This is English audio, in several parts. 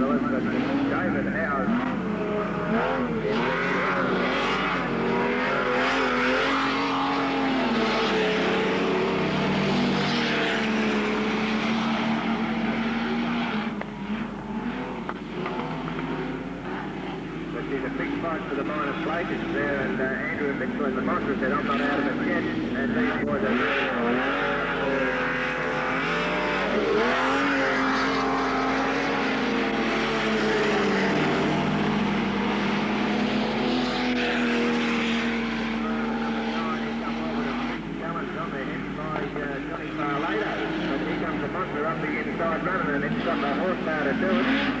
those fellas, but big fight for the minor places there, and uh, Andrew Mitchell and the said, I'm not out of it yet, and these boys are up the inside running and it's got the horsepower to do it.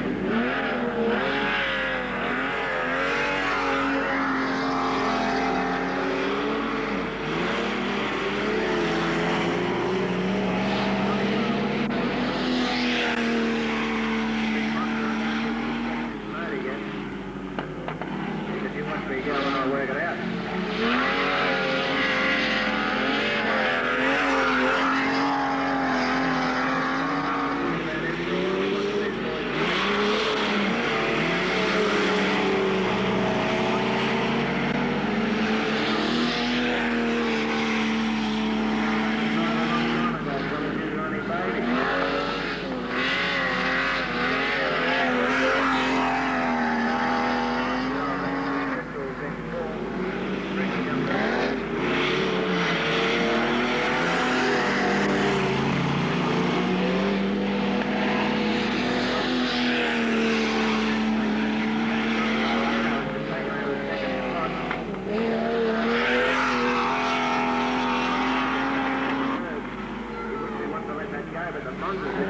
For the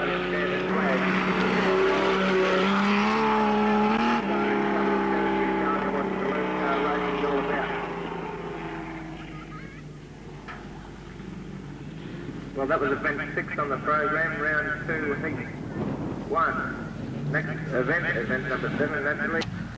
Well, that was event six on the program, round two, heat one. Next event, event number seven, naturally.